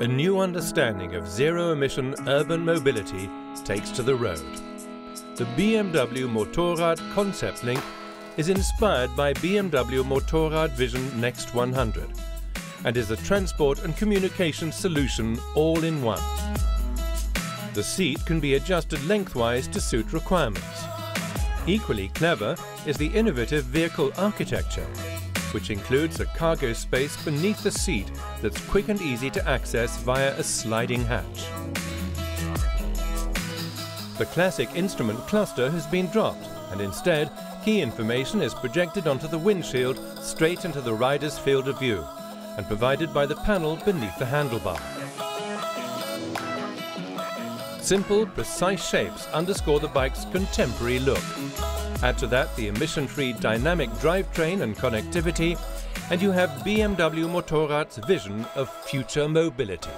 A new understanding of zero-emission urban mobility takes to the road. The BMW Motorrad Concept Link is inspired by BMW Motorrad Vision Next 100 and is a transport and communication solution all in one. The seat can be adjusted lengthwise to suit requirements. Equally clever is the innovative vehicle architecture, which includes a cargo space beneath the seat that's quick and easy to access via a sliding hatch. The classic instrument cluster has been dropped and instead key information is projected onto the windshield straight into the rider's field of view and provided by the panel beneath the handlebar. Simple, precise shapes underscore the bike's contemporary look. Add to that the emission-free dynamic drivetrain and connectivity, and you have BMW Motorrad's vision of future mobility.